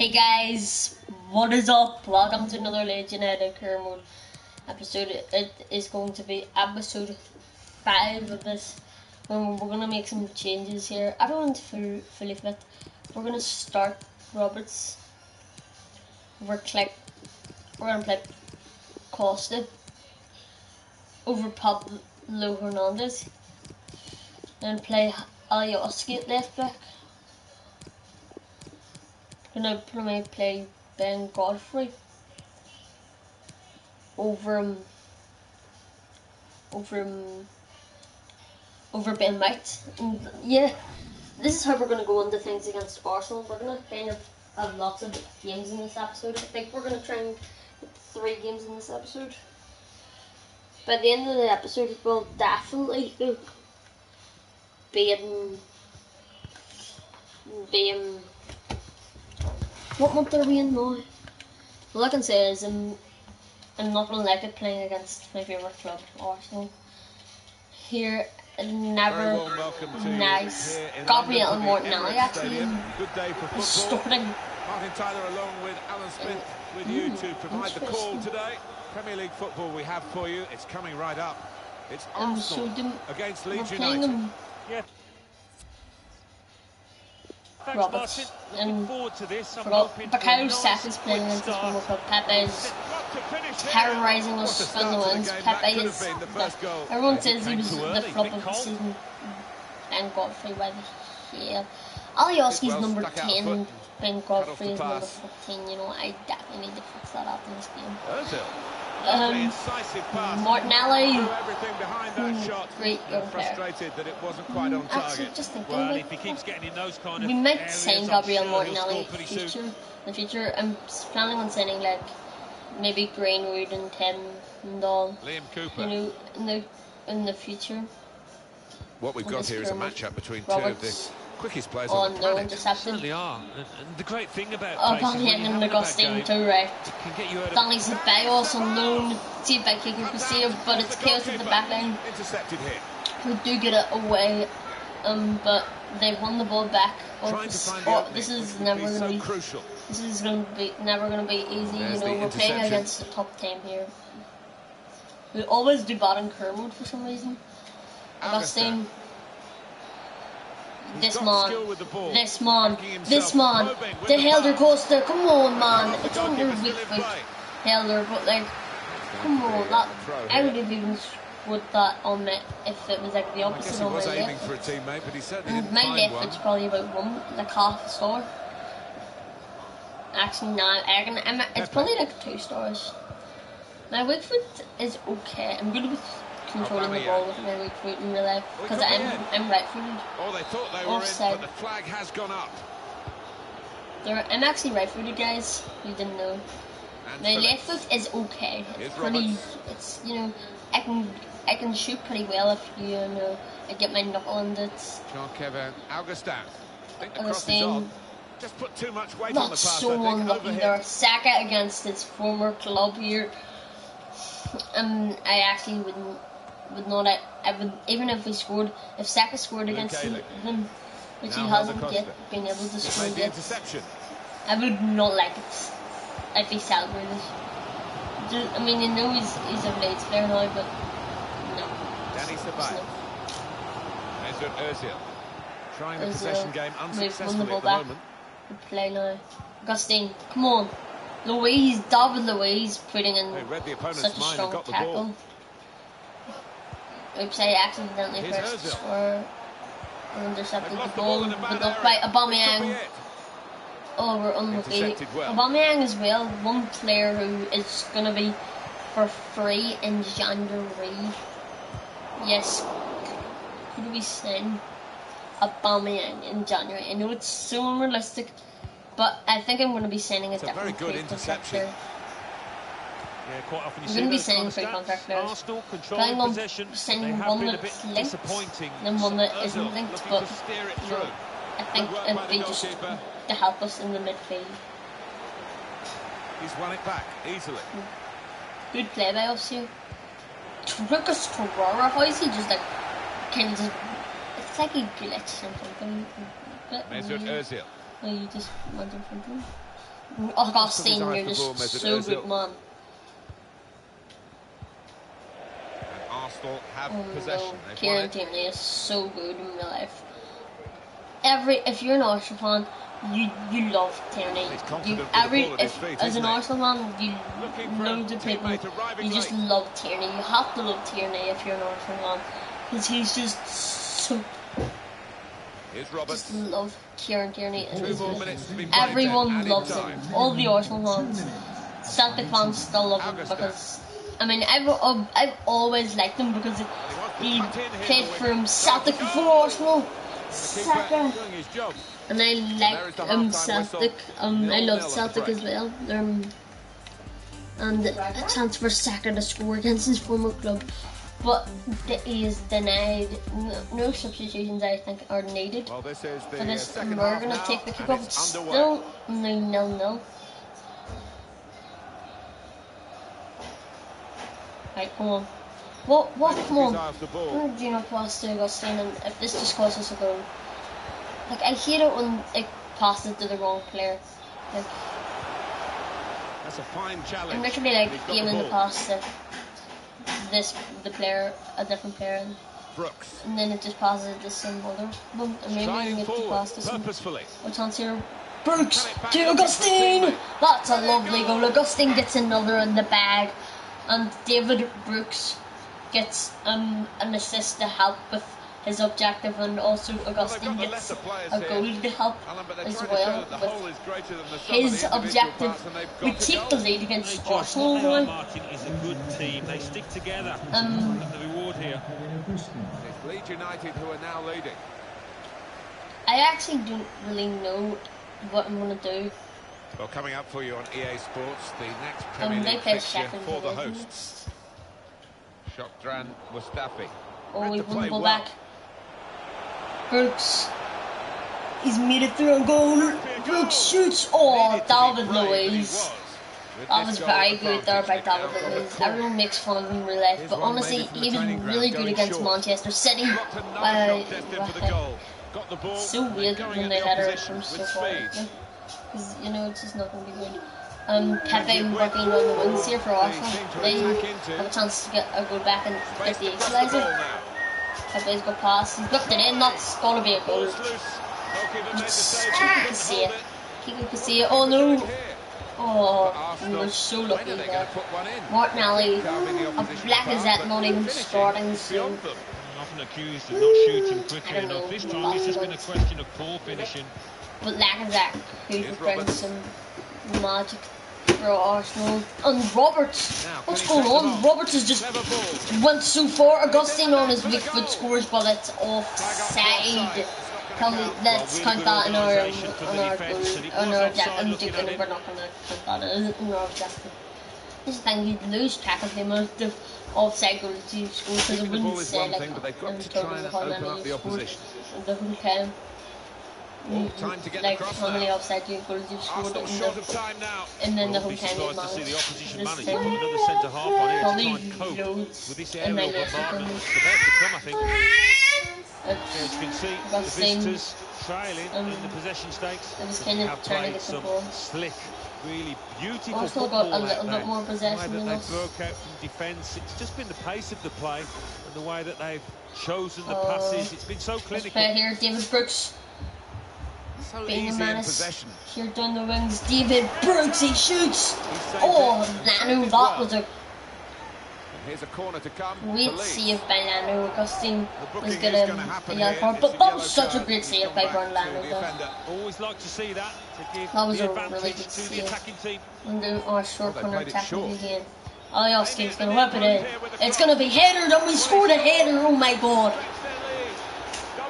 Hey guys, what is up? Welcome to another Legend of Mode episode. It is going to be episode 5 of this. We're going to make some changes here. Everyone's full, fully fit. We're going to start Roberts. We're, click, we're going to play Costa over Pablo Hernandez. And play Alioski at left back gonna probably play Ben Godfrey over over over Ben White. And yeah, this is how we're gonna go into things against Arsenal. We're gonna kind of have lots of games in this episode. I think we're gonna try and get three games in this episode. By the end of the episode, we'll definitely be in be in what month are we in now? All I can say is I'm, I'm not gonna like it playing against my favourite club, Arsenal. Here, never nice. Gabriel Martinelli actually is starting. Martin Tyler along with Alan Smith with you hmm, to provide the call today. Premier League football we have for you. It's coming right up. It's Arsenal so against Leeds United. Yeah. Roberts. And Bukayo Saka is playing against this one club. Pepe is terrorising us on the wings. Pepe is everyone says he was the flop of the season. And Godfrey by the here. Alioski's number 10, Ben Godfrey is number 15. You know, I definitely need to fix that up in this game. Um, Martinelli, great young frustrated that it wasn't quite on target. Actually, just thinking well, if he keeps getting in those kind of we might sign Gabriel sure Martinelli in the future. In the future, I'm planning on signing like maybe Greenwood and Tim and all. Liam Cooper. You know, in the in the future. What we've got here is a matchup between Roberts. two of the quickest players on, on the planet. No intercepted. Certainly are. And, and the great thing about oh, Aubameyang and Augustin too, right? Dani Ceballos on loan. See if I can save, but it's chaos at the back line. Intercepted here. We do get it away, um, but they won the ball back. Oh, this, oh, this is never going to be. Crucial. This is going to be never going to be easy. There's you know, we're playing against the top team here. We always do bad in career mode for some reason. Augustin this man, this man, this man, the Helder Costa, come on man, it's under weak foot, Helder, but like, come on, that, I would have even scored that on it if it was like the opposite on my left. For a teammate, but he certainly mm, my left foot's probably about one, like half a star. Actually, no, I I'm, it's probably like two stars. My weak foot is okay, I'm good with controlling the ball with my weak foot in real life because I'm I'm right footed. Oh, they thought they were Offside. in, but the flag has gone up. There, I'm actually right footed, guys. You didn't know. And my left foot is okay. It's pretty. It's you know, I can I can shoot pretty well if you, you know I get my knuckle under it. Jean-Kevin Augustin. Augustin. Just put too much weight Not on the pass. so unlucky there. Saka against his former club here. Um, I actually wouldn't would not. I, I would even if we scored, if Saka scored against him, which now he hasn't yet been able to score yet, I would not like it if he celebrated. I mean, you know he's he's a Blades player now, but no. Dani Ceballos. Mesut Ozil. Trying the possession game unsuccessfully at the back. moment. Play now. Augustin, come on. Luiz, David Luiz putting in such a strong tackle. Oops, I accidentally Here's pressed Ozil. score or intercepted the ball, but up by Aubameyang. Oh, we're unlucky. Well. Aubameyang as well, one player who is going to be for free in January. Yes, could we send Aubameyang in January? I know it's so unrealistic, but I think I'm going to be sending a it's different a very good interception. Yeah, quite often you We're going to be sending three contract players. Arsenal Planning on sending one that's linked and one that isn't linked, but you know, I think it'd be just to help us in the midfield. He's won it back easily. Hmm. Good play by us here. Lucas Torreira, how is he just like, kind of it's like a glitch or something. Mesut Ozil. Oh, you just went in front of him. Augustin, you're just so good, man. Arsenal have oh, possession. No. Kieran Tierney is so good in real life. Every if you're an Arsenal fan, you you love Tierney. You every if, feet, as an Arsenal fan, you loads of people you just love Tierney. You have to love Tierney if you're an Arsenal fan because he's just so. Here's Robert. Just love Kieran Tierney. Everyone loves him. All the Arsenal fans. Celtic fans still love him because I mean I've I've always liked him because he played for Celtic before Arsenal. Saka. And I like um, Celtic. Um, I love Celtic as well. Um, and a chance for Saka to score against his former club. But he is denied. No, no, substitutions, I think, are needed well, this is for this. We're going to take the kick off. It's still 9 0 0. Right, come on. What, what, come on. I'm do not pass to Augustin, and if this just causes a goal. Like, I hate it when it passes to the wrong player. Like, That's a fine challenge. I'm literally like aiming the, the pass to this, the player, a different player. Brooks. And then it just passes it to some other one. And maybe I get to pass to some. What's on here? Brooks to Augustin! That's a lovely goal. Augustin gets another in the bag. And David Brooks gets um, an assist to help with his objective and also Augustin well, gets a goal to help Alan, as well with his objective. We take the lead against Arsenal now. Martin is a good team. They stick together. Um, the reward here. It's Leeds United who are now leading. I actually don't really know what I'm going to do. Well, coming up for you on EA Sports, the next Premier um, League fixture for the hosts. Shkodran Mustafi. Oh, we won the ball well. back. Brooks. He's made it through a goal. Brooks shoots. Oh, David Luiz. That was very good there by David Luiz. Everyone makes fun of him in real life, but honestly, he was really good against Manchester City. Uh, so weird when they had her from so far. Because, you know, it's just not going to be good. Um, Pepe working on the wings here for Arsenal. They have a chance to get a goal back and get the equaliser. Pepe's got past. He's whipped it in. That's got to be a goal. Keeper can see it. Keeper can see it. Oh no. Oh, we were so lucky there. Martinelli, a Lacazette not even starting soon. Often accused of not shooting quickly enough. This time it's just been a question of poor finishing. But Lacazette, who could bring some magic for Arsenal. And Roberts, what's going on? Roberts has just went so far. Augustin on his weak foot scores, but it's offside. Can we, let's count that in our on our on our objective. We're not going to count that in our objective. This thing you'd lose track of the amount of offside goals you score because it wouldn't say like in total how many you scored in the whole time. Mm, time to get like how many offside goals you've scored in the, and then the whole time you've managed. See the opposition manage to put another centre half on here to try and cope with this aerial bombardment. About to come, I think. As you can see, the visitors trailing um, in the possession stakes. It was kind of turning the football. Slick, really beautiful Arsenal got a little bit more possession than us. They broke out from defence. It's just been the pace of the play and the way that they've chosen the uh, passes. It's been so clinical. here, David Brooks so being a menace. Here down the wings, David Brooks, he shoots. Oh, Nanu, that was a Here's a corner to come. Great save by Leno. Augustin was going to yellow card, but that was such a great save by Bernd Leno. Always like to see that to give that was a really good to the attacking team. And the oh, short corner attacking again. Alioski's going to whip it in. It's going to be header, and we scored a header. Oh my god.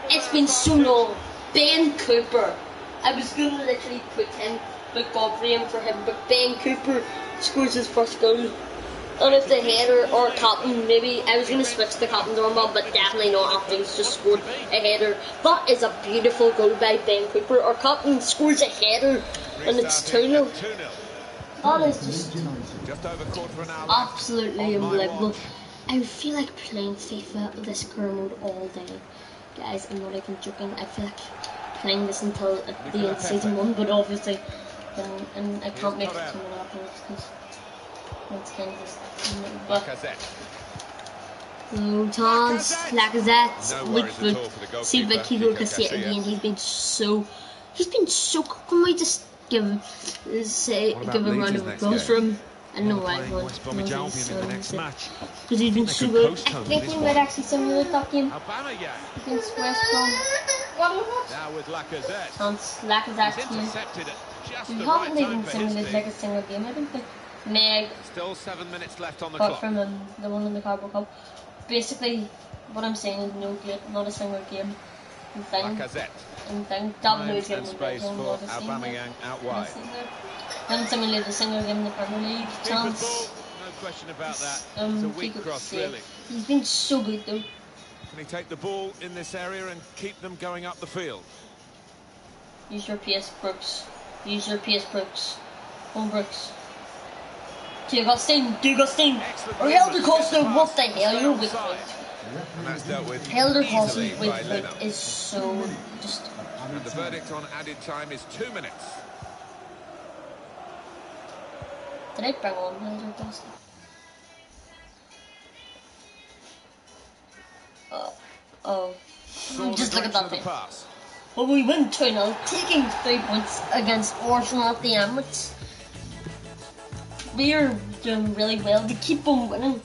It's been so long. Ben Cooper. I was to literally put him, but Godfrey in for him, but Ben Cooper scores his first goal. And if the header or captain, maybe I was going to switch the captain's armband, but definitely not after he's just scored a header. That is a beautiful goal by Ben Cooper. Our captain scores a header, and it's 2 0. That is just, just absolutely unbelievable. I feel like playing FIFA this career mode all day. Guys, I'm not even joking. I feel like playing this until the end of season one, but obviously and, and I can't make too many uploads because it's kind of just. But, Luton's Lacazette no with, with see Vicky Lucas again. He's been so he's been so. Can we just give say give a round of applause for him? I know why everyone knows um, because he's been so good. I think we might actually simulate that game against West Brom. Now with Lacazette. Chance Lacazette. We haven't even simulated like a single game. I don't think. Meg. Still seven minutes left on the clock. from um, the one in the Carabao Cup. Basically, what I'm saying is no game, not a single game. And thing, Lacazette. And thing, double is in the space for Aubameyang out wide. Haven't simulated a single game in the Premier League. Chance. No question about that. Um, it's a weak cross, really. He's been so good though. Can he take the ball in this area and keep them going up the field? Use your PS Brooks. Use your PS Brooks. Home Brooks. Digostin, Digostin. Helder Costa, what the hell? You're foot. Helder Costa foot is so just. And the verdict on added time is two minutes. Did I bring on Helder Costa? Uh, oh. Just look at that thing. Well, we win 2 0, taking three points against Arsenal at the Emirates we are doing really well. We keep on winning.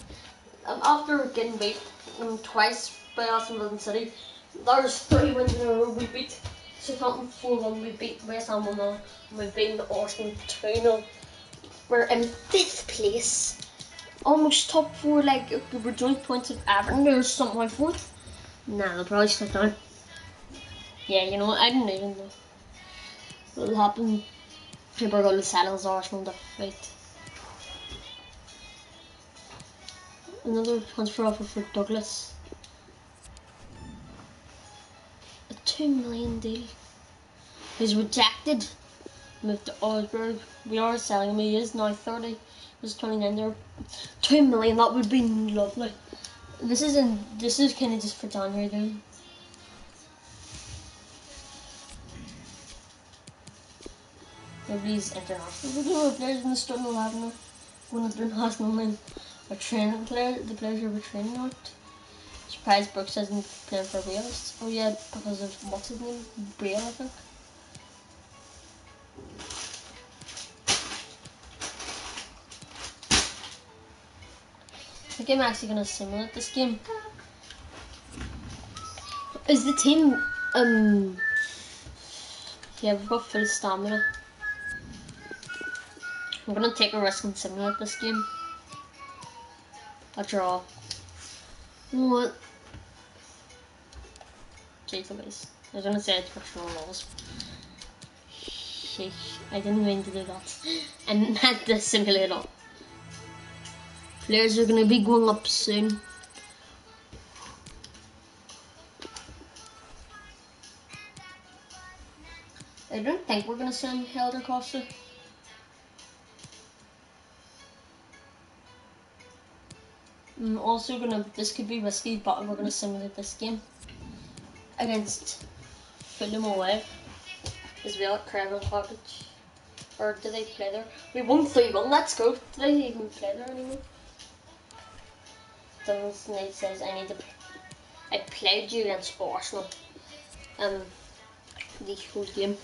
Um, after getting beat um, twice by Aston Villa City, there's three wins in a row. We beat Southampton 4 1, we beat West Ham 1 0, we beat Arsenal 2 0. We're in fifth place. Almost top four, like we're joint points of Everton or something like fourth. Nah, they'll probably sit down. Yeah, you know what? I don't even know what'll happen. People are going to settle Arsenal to fight. Another transfer offer for Douglas. A two million deal. He's rejected. Moved to Augsburg. We are selling him. He is now 30. He's 29 there. Two million. That would be lovely. This isn't. This is kind of just for January though. Nobody's international. We do players in the starting 11 One of the national name a training player, the players were training out. Surprised Brooks isn't playing for Wales. Oh yeah, because of what's his name? Bale, I think. I'm actually gonna simulate this game. Is the team um yeah we've got full stamina. I'm gonna take a risk and simulate this game. A draw. What? Is. I was gonna say it's professional laws. I didn't mean to do that. And not the simulator. Players are gonna be going up soon. I don't think we're gonna send Helder Costa. I'm also gonna, this could be risky, but we're gonna simulate this game against Fulham away as well at Craven Cottage. Or do they play there? We won 3 1, let's go. Do they even play there anymore? Donald's Knight says I need to. I played you against Arsenal. Um, the whole game.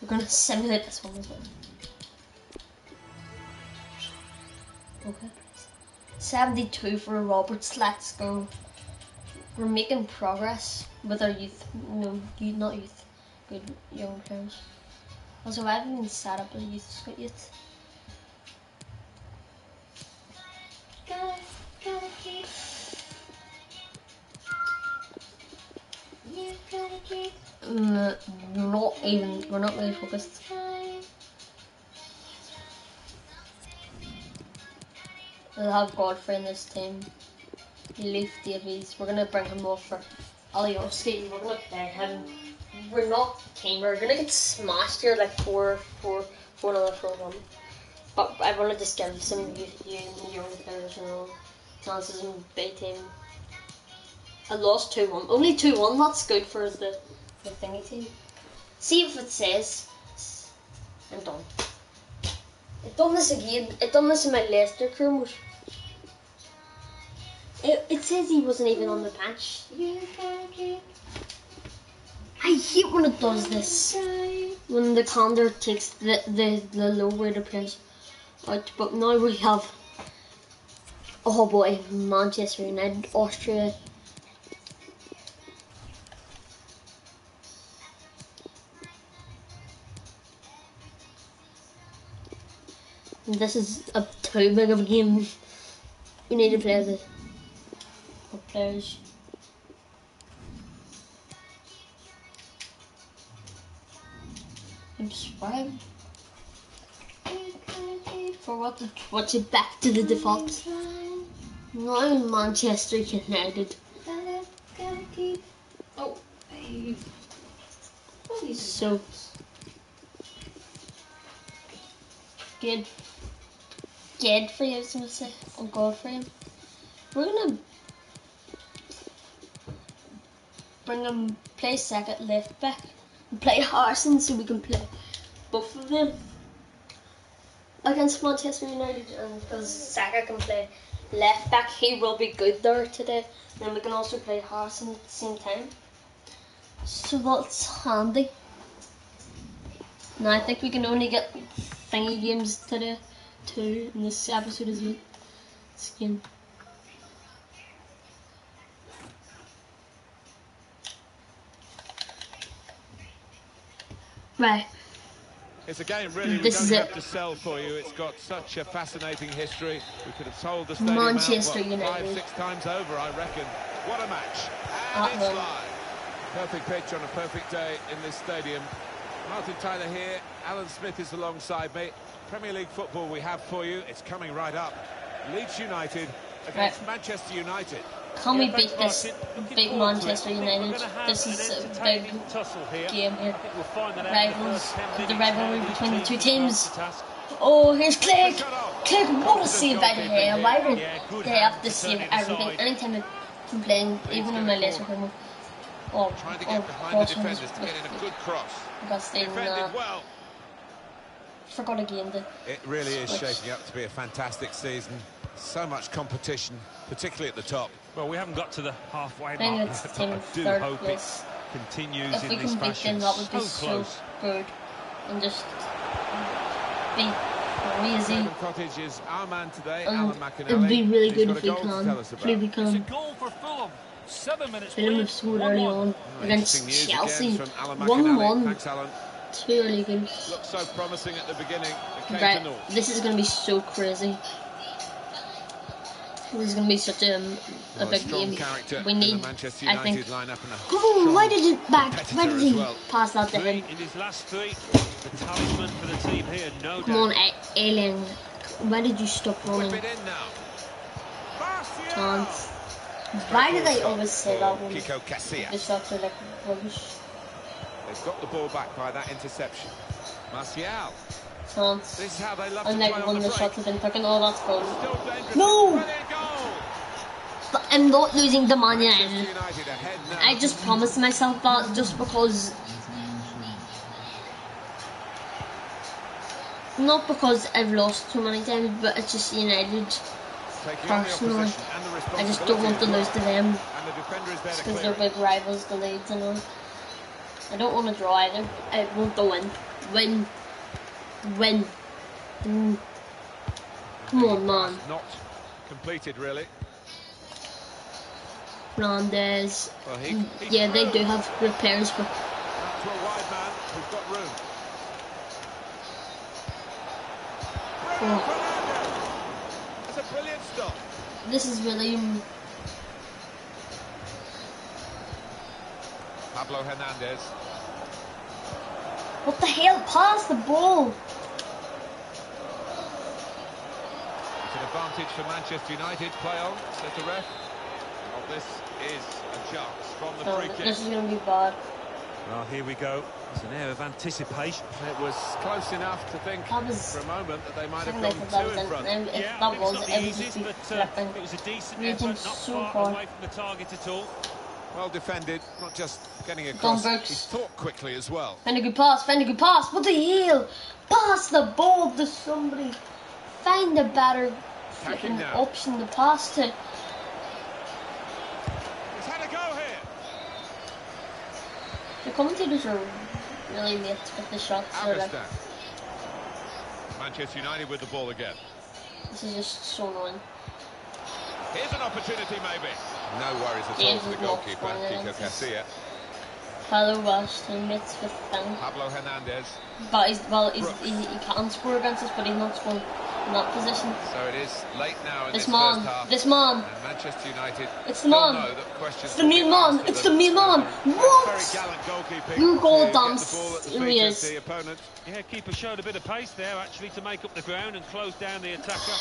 We're gonna simulate this one as well. Okay. 72 for Roberts. Let's go. We're making progress with our youth. No, youth, not youth. Good young players. Also, I haven't even set up a youth squad yet. Mm, not even. We're not really focused. We'll have Godfrey in this team. Leif Davis. We're gonna bring him off for Alioski. We're gonna play him. We're not keen. We're gonna get smashed here like four, four, four another four one. But I wanna just give some you, you young players, you know, chances in B team. I lost two one. Only two one. That's good for the the thingy team. See if it says. I'm done. I've done this again. I've done this in my Leicester career It, it says he wasn't even on the bench. I hate when it does this. When the calendar takes the, the, the low rated players out. But now we have, oh boy, Manchester United, Austria, This is a too big of a game. We need to play the players. Subscribe. For what to watch it back to the default. No Manchester United. Oh, so good scared for you, I was gonna say, on Godfrey. We're gonna bring him play second left back. And play Harrison so we can play both of them. Against Manchester United and because Saka can play left back. He will be good there today. And we can also play Harrison at the same time. So that's handy. Now I think we can only get thingy games today two and this episode as well. Skin. Right. It's a game really this we don't have it. to sell for you. It's got such a fascinating history. We could have sold the stadium Manchester out, what, United. five, six times over, I reckon. What a match. And uh -oh. it's live. Perfect pitch on a perfect day in this stadium. Martin Tyler here. Alan Smith is alongside me. Premier League football we have for you. It's coming right up. Leeds United against right. Manchester United. Can we beat this big Manchester United? This is a big game here. Rivals, the rivalry between the two teams. Oh, here's Clegg. Clegg, what a save by De Gea. Why would they have to save everything? Anytime I'm playing, even in my lesser game. Oh, Trying to get oh, behind the defenders to get in a good cross. Defended uh, well forgot again. The it really is shaping up to be a fantastic season. So much competition, particularly at the top. Well, we haven't got to the halfway mark yet, I do hope place. it continues if in this fashion. Them, that would be so, close. good. And just be crazy. Cottage is our man today, and Alan McInally. It would be really good if we can. If we can. It's a goal for Fulham. Seven minutes. Fulham have scored early on against Chelsea. 1-1 two early games. Looks so promising at the beginning. Right, this is going to be so crazy. This is going to be such um, a, a well, big a game. We need, I think. Oh, why did it back? Why did he well. pass that to him? In his last three, the talisman for the team here, no Come on, Alien. Why did you stop running? Chance. Why do they always say that one? Kiko Casilla. The shots are like rubbish. They've got the ball back by that interception. Martial. Chance. This is how they love and to play on the, the shots have been taken. Oh, that's goal. No! But I'm not losing the money. I just promised myself that just because. Not because I've lost too many times, but it's just United. Personally, I just don't want to lose to them. Because they're big rivals, the Leeds and all. I don't want to draw either. I want to win. Win. Win. Mm. Come on, man. Not completed, really. Fernandes. Well, he, yeah, they do have repairs, but. To a wide man who's got room. Oh. This is really. Pablo Hernandez. What the hell? Pass the ball. It's an advantage for Manchester United. Play on, says the ref. Well, this is a chance from the oh, free kick. This is going to be bad. Well, here we go. It's an air of anticipation. It was close enough to think for a moment that they might have gone two in front. If yeah, that was, it, it, easiest, but, uh, it was a decent effort, not so far hard. away from the target at all. Well defended, not just getting across. He's thought quickly as well. Find a good pass, find a good pass. What the heel! Pass the ball to somebody. Find a better option to pass to. He's had a go here. The commentators are really late with the shots. Like... Manchester United with the ball again. This is just so annoying. Here's an opportunity, maybe. No worries at all for the goalkeeper, Kiko Casilla. Pablo Welsh teammates with them. Pablo Hernandez. But he's, well, he's, he, he can score against us, but he's not scoring in that position. So it is late now in this, this man, first half. This man. And Manchester United. It's the man. It's the new man. It's the new man. What? You goddamn serious. Yeah, keeper showed a bit of pace there actually to make up the ground and close down the attacker.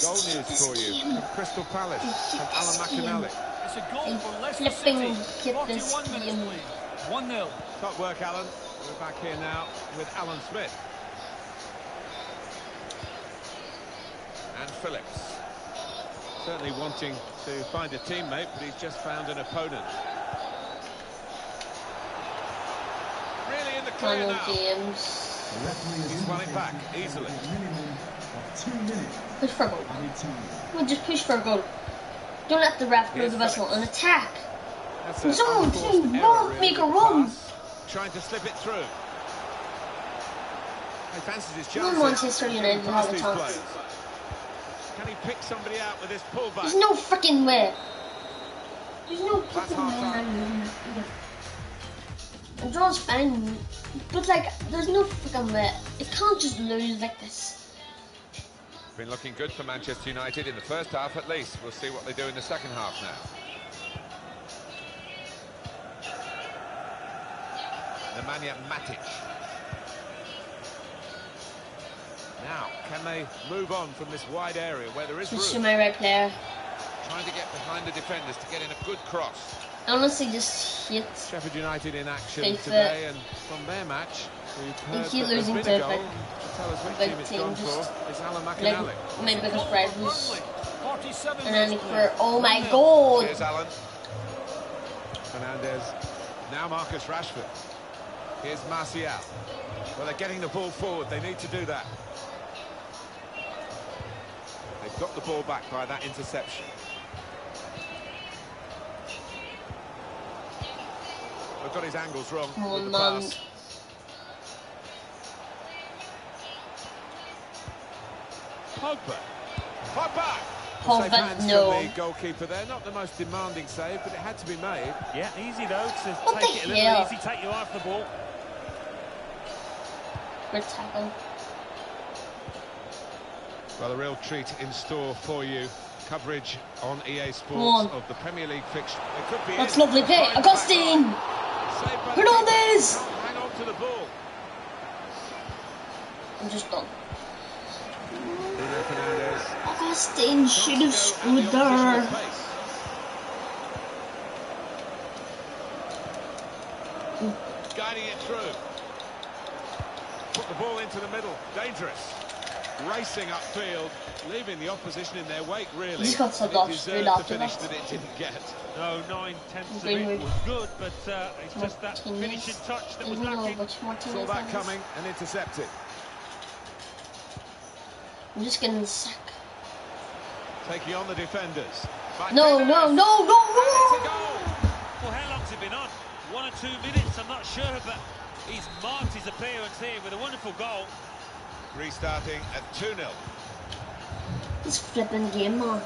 Goal news for you from Crystal Palace from Alan McInally. It's a goal for Leicester City. Get this game. 1-0. Top work, Alan. We're back here now with Alan Smith. And Phillips. Certainly wanting to find a teammate, but he's just found an opponent. Really in the clear now. Games. He's won it back easily. Push for a goal. We'll just push for a goal. Don't let the ref blow the whistle and attack. That's a Someone won't make a run. Trying to slip it through. He fancies his chances. Manchester United have a chance. Pick somebody out with this pullback? There's no freaking way. There's no freaking way. The draw's fine, but like, there's no freaking way. It can't just lose like this. Been looking good for Manchester United in the first half at least. We'll see what they do in the second half now. Nemanja Matic. Can they move on from this wide area where there is room? my right player. Trying to get behind the defenders to get in a good cross. Honestly, just hit. Sheffield United in action today, and from their match, we've heard keep losing to goal. Tell us which team it's gone for. It's Alan McInally. Like, my biggest rivals. And then for oh my god. Here's Alan. Fernandes. Now Marcus Rashford. Here's Martial. Well, they're getting the ball forward. They need to do that. Got the ball back by that interception. They've got his angles wrong oh, with the man. pass. Pogba. Pogba! Oh, Pogba, no. From the goalkeeper there, not the most demanding save, but it had to be made. Yeah, easy though to what take it a little easy, take you off the ball. Good tackle. Well, a real treat in store for you. Coverage on EA Sports of the Premier League fixture. It could be That's in. lovely play. Augustin! Hernandez! Hang on to the ball. I'm just done. Augustin should have scored there. Guiding it through. Put the ball into the middle. Dangerous. Racing upfield, leaving the opposition in their wake, really. He's got so off straight after finish that. that it didn't get. No, nine tenths of it was good, but uh, it's just that finishing touch that was lacking. Saw that coming and intercepted. I'm just getting the sack. Taking on the defenders. no, no, no, no, no! Well, how long's it been on? One or two minutes, I'm not sure, but He's marked his appearance here with a wonderful goal. Restarting at 2-0. He's flipping game on.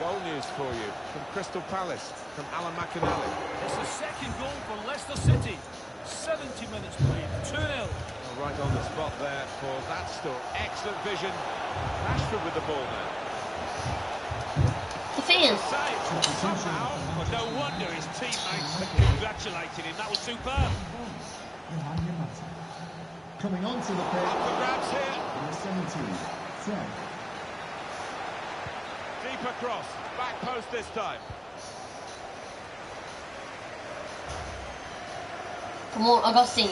Goal news for you from Crystal Palace, from Alan McInally. It's the second goal for Leicester City. 70 minutes played, 2-0. right on the spot there for that still excellent vision. Rashford with the ball now fans. Well, no wonder his teammates congratulated him. That was superb. Coming on to the pitch. Up the grabs here. Number 17, Fred. Deep across. Back post this time. Come on, Augustin.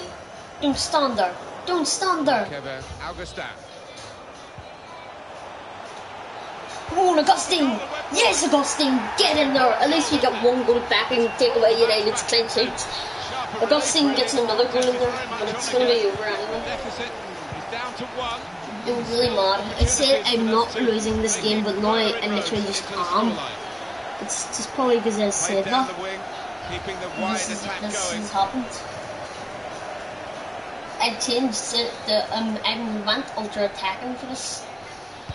Don't stand there. Don't stand there. Kevin Augustin. Come on, Augustin! Yes, Augustin! Get in there! At least we get one goal back and take away United's clean sheets. Augustin gets another goal in there, but it's going to be over anyway. It was really mad. I said I'm not losing this game, but now I literally just am. It's just probably because I said that. This, is, this has happened. I changed it. The um, I went ultra attacking for this.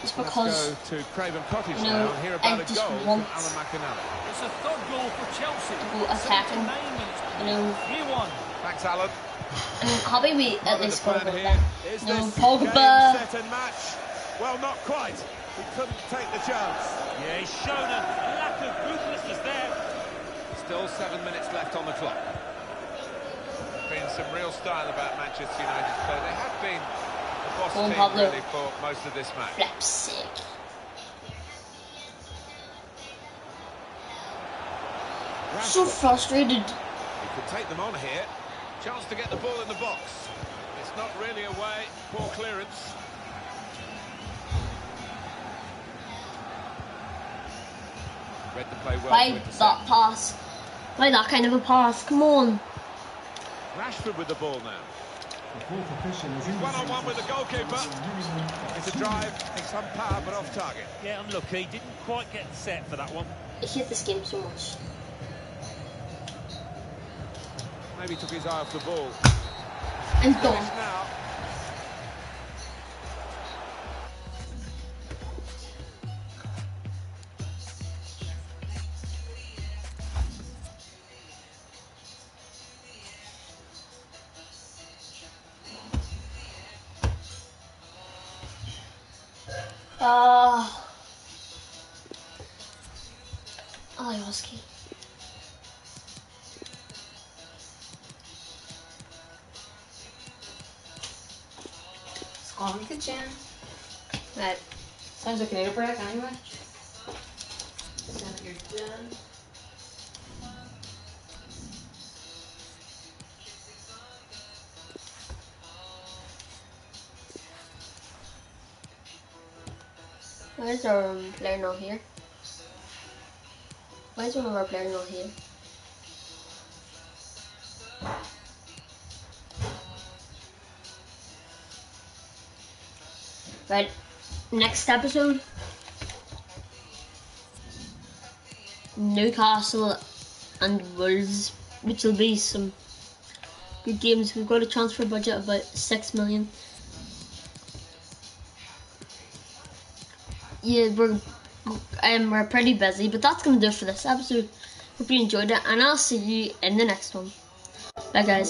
Just because Let's to Craven Cottage you know, now and hear about I a just goal want from Alan McInally. It's a third goal for Chelsea. to go attacking. Nine. You know, Thanks, Alan. I'm happy we at Part least the got plan about here that. is No, this Pogba. set and match. Well, not quite. He couldn't take the chance. Yeah, he's shown a lack of ruthlessness there. Still seven minutes left on the clock. Been some real style about Manchester United play. They have been the boss Go on, team Pablo. really for most of this match. Flap's sake. So frustrated. he could take them on here. Chance to get the ball in the box. It's not really away. Poor clearance. Read the play well. Why that pass? Why that kind of a pass? Come on. Rashford with the ball now. The fourth official is One on one with the goalkeeper. It's a drive, it's some power, but off target. Yeah, unlucky. Didn't quite get set for that one. I hate this game so much. Maybe took his eye off the ball. I'm It's anyway. So that you're done. Where's our um, player not here? Why is one of our players not here? Right, next episode Newcastle and Wolves, which will be some good games. We've got a transfer budget of about six million. yeah, we're um, we're pretty busy, but that's gonna do it for this episode. Hope you enjoyed it, and I'll see you in the next one. Bye, guys.